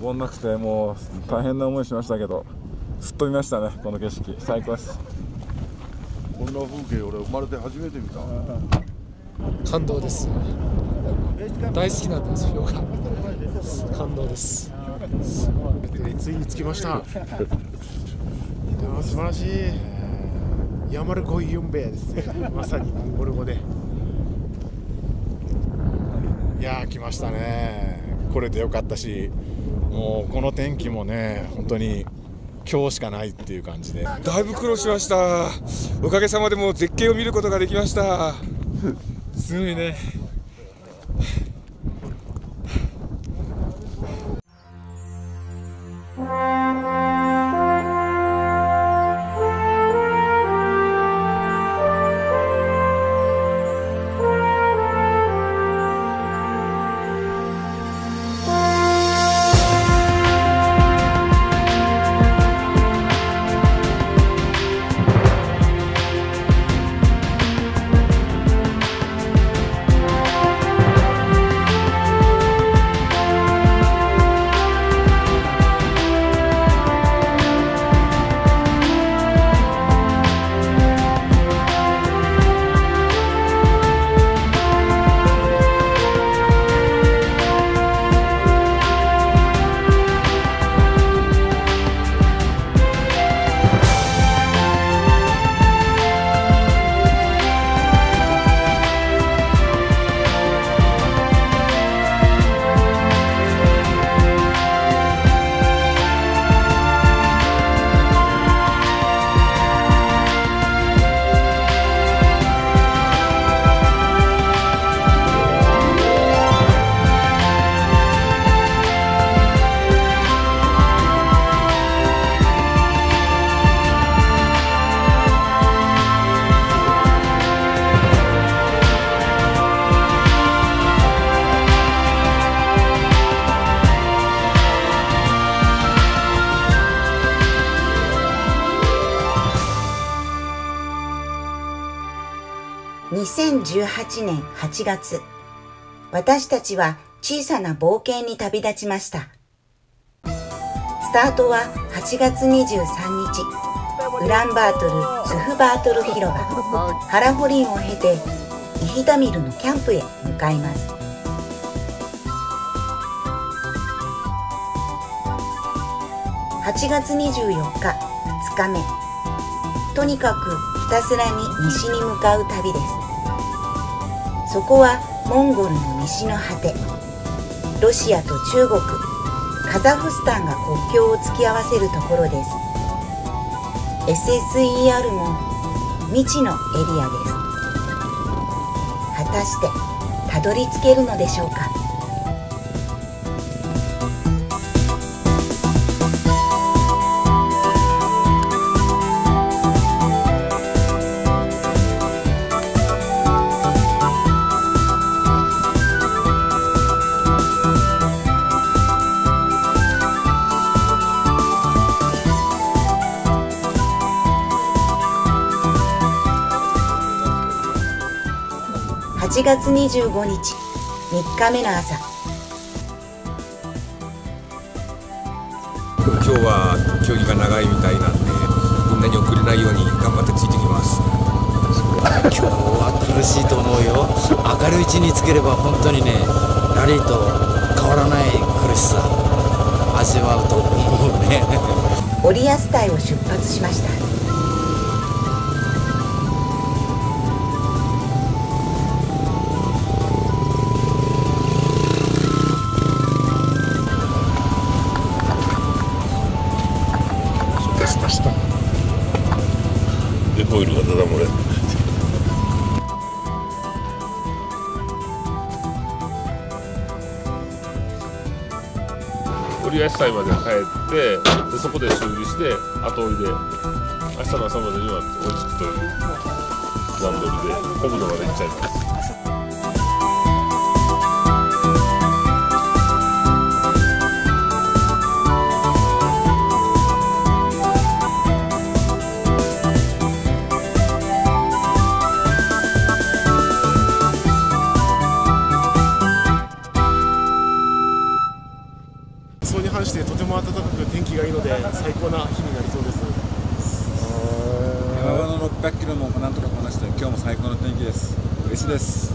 盆なくてもう大変な思いしましたけどすっ飛びましたねこの景色。最高です。こんな風景俺生まれて初めて見た。感動です。大好きなんですよ感動です。ついに着きました。でも素晴らしい。ヤマルコイユンベです。ねまさにモンゴル語で。いやー来ましたね。来れてよかったしもうこの天気もね本当に今日しかないっていう感じで。だいぶ苦労しました。おかげさまでもう絶景を見ることができました。すごいね2018年8月、私たちは小さな冒険に旅立ちました。スタートは8月23日、ウランバートル・スフバートル広場、ハラホリンを経て、イヒダミルのキャンプへ向かいます。8月24日、2日目。とにかくひたすらに西に向かう旅ですそこはモンゴルの西の果て。ロシアと中国カザフスタンが国境を突き合わせるところです。SSER も未知のエリアです。果たしてたどり着けるのでしょうか？8月25日3日目の朝。今日は競技が長いみたいなんでみんなに遅れないように頑張ってついてきます。今日は苦しいと思うよ。明るいうちにつければ本当にねラリーと変わらない苦しさ味わうと思うね。オリアス隊を出発しました折り合い祭まで帰ってでそこで修理して後追いで明日の朝までには追いつくという段取りで昆布のまで行っちゃいます。です嬉しいです。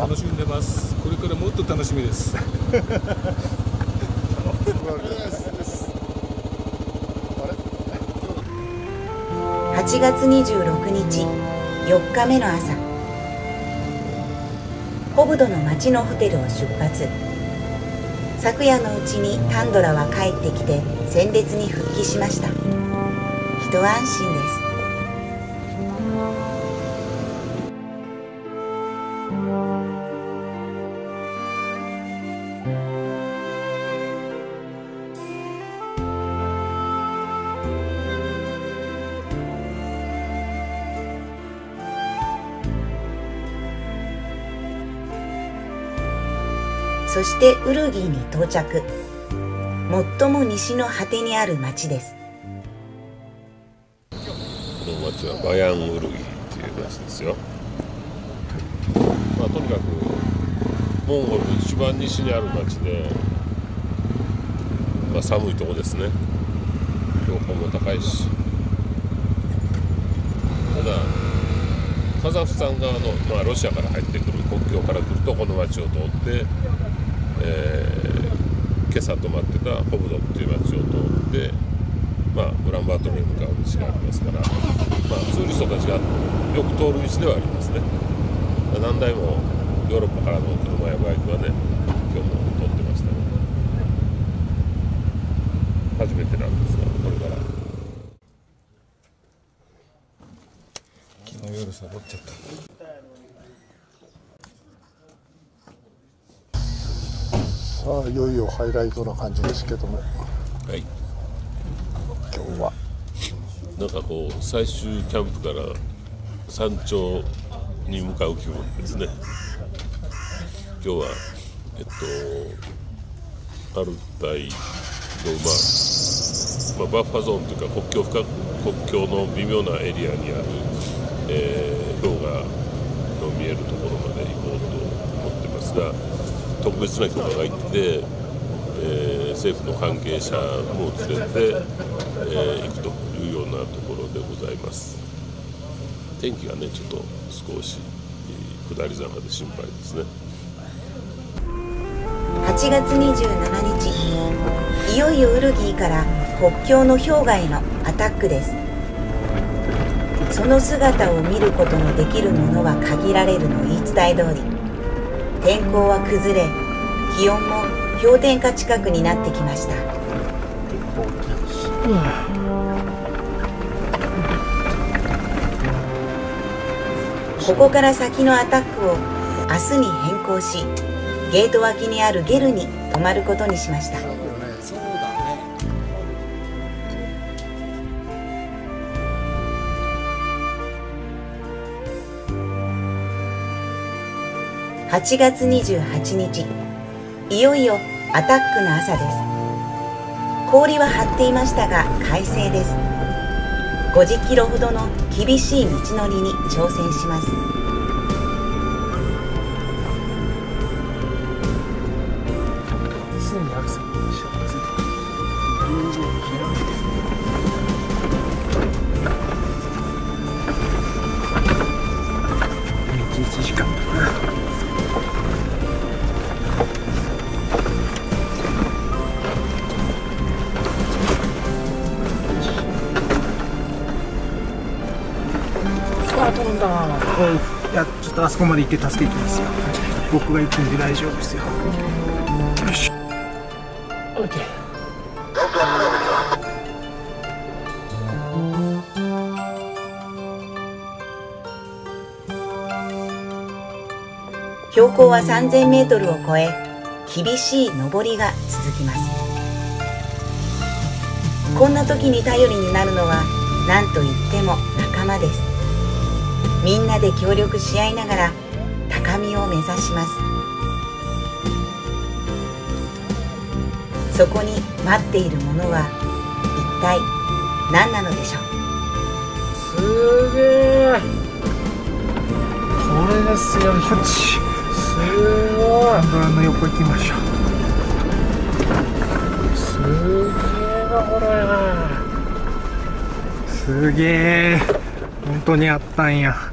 楽しんでます。これからもっと楽しみです。8月26日4日目の朝。ホブドの町のホテルを出発。昨夜のうちにタンドラは帰ってきて戦列に復帰しました。一安心ですそしてウルギーに到着。最も西の果てにある町です。この町はバヤンウルギーっていう町ですよ。まあとにかくモンゴルの一番西にある町でまあ寒いとこですね。標高も高いし。ただカザフスタン側の、まあ、ロシアから入ってくる国境から来るとこの町を通って、えー今朝泊まってたホブドっていう町を通って、まあ、ウランバートルに向かう道がありますから、まあ、ツーリストたちがよく通る道ではありますね。何台もヨーロッパからの車やバイクはね今日も通ってましたね。初めてなんですがこれから。昨日夜サボっちゃった。さあいよいよハイライトな感じですけども。はい。今日は。なんかこう最終キャンプから山頂に向かう気分ですね。今日はえっとアルタイのまあ、まあ、バッファゾーンというか国境深国境の微妙なエリアにある、えー、氷河の見えるところまで行こうと思ってますが特別な許可がいって、えー政府の関係者も連れて、えー行くというようなところでございます。天気がねちょっと少しえー下り坂で心配ですね。8月27日いよいよウルギーから国境の氷河へのアタックです。その姿を見ることのできるものは限られるの言い伝え通り天候は崩れ気温も氷点下近くになってきました。ここから先のアタックを明日に変更しゲート脇にあるゲルに泊まることにしました。8月28日。いよいよアタックの朝です。氷は張っていましたが快晴です。50キロほどの厳しい道のりに挑戦します。1時間。いやちょっとあそこまで行って助けてきますよ。僕が行くんで大丈夫ですよ。よし OK 標高は3000メートルを超え厳しい登りが続きます。こんな時に頼りになるのは何と言っても仲間です。みんなで協力し合いながら高みを目指します。そこに待っているものは一体何なのでしょう？すげえ。これですよ。よし。すごい。パンドラの横行きましょう。すげえなほらすげえ。本当にあったんや。